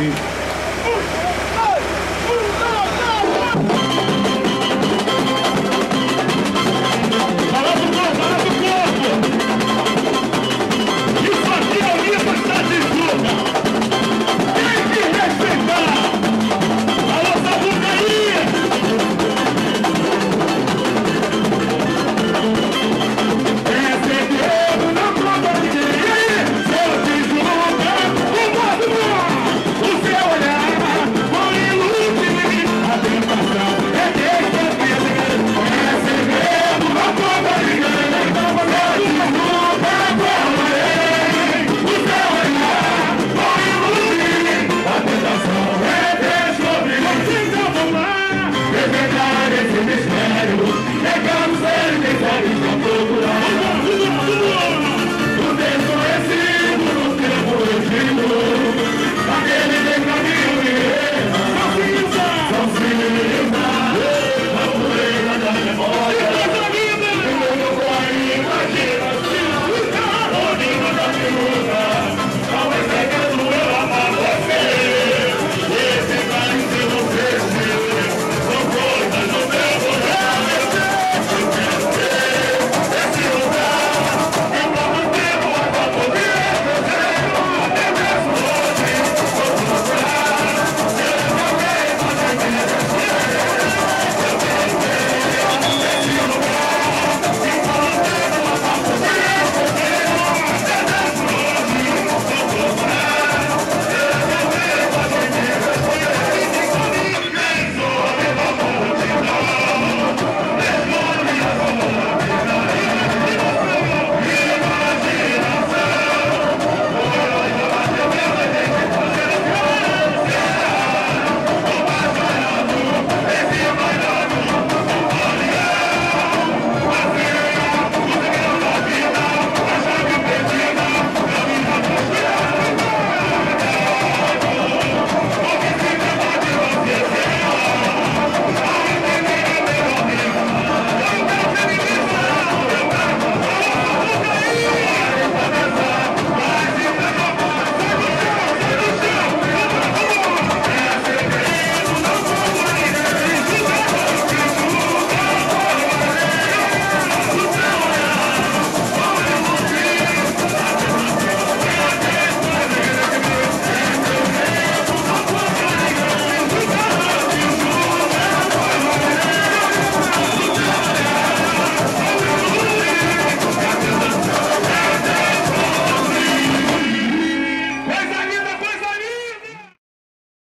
Street Let go!